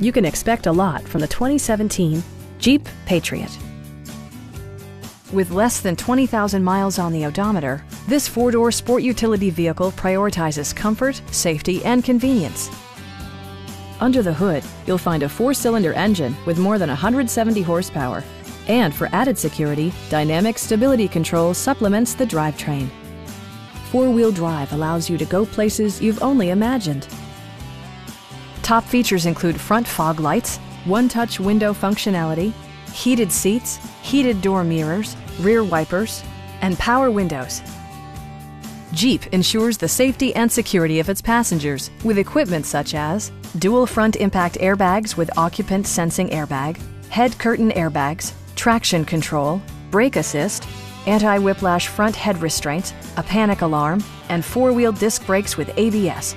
you can expect a lot from the 2017 Jeep Patriot. With less than 20,000 miles on the odometer, this four-door sport utility vehicle prioritizes comfort, safety, and convenience. Under the hood, you'll find a four-cylinder engine with more than 170 horsepower. And for added security, Dynamic Stability Control supplements the drivetrain. Four-wheel drive allows you to go places you've only imagined. Top features include front fog lights, one-touch window functionality, heated seats, heated door mirrors, rear wipers, and power windows. Jeep ensures the safety and security of its passengers with equipment such as dual front impact airbags with occupant sensing airbag, head curtain airbags, traction control, brake assist, anti-whiplash front head restraints, a panic alarm, and four-wheel disc brakes with ABS.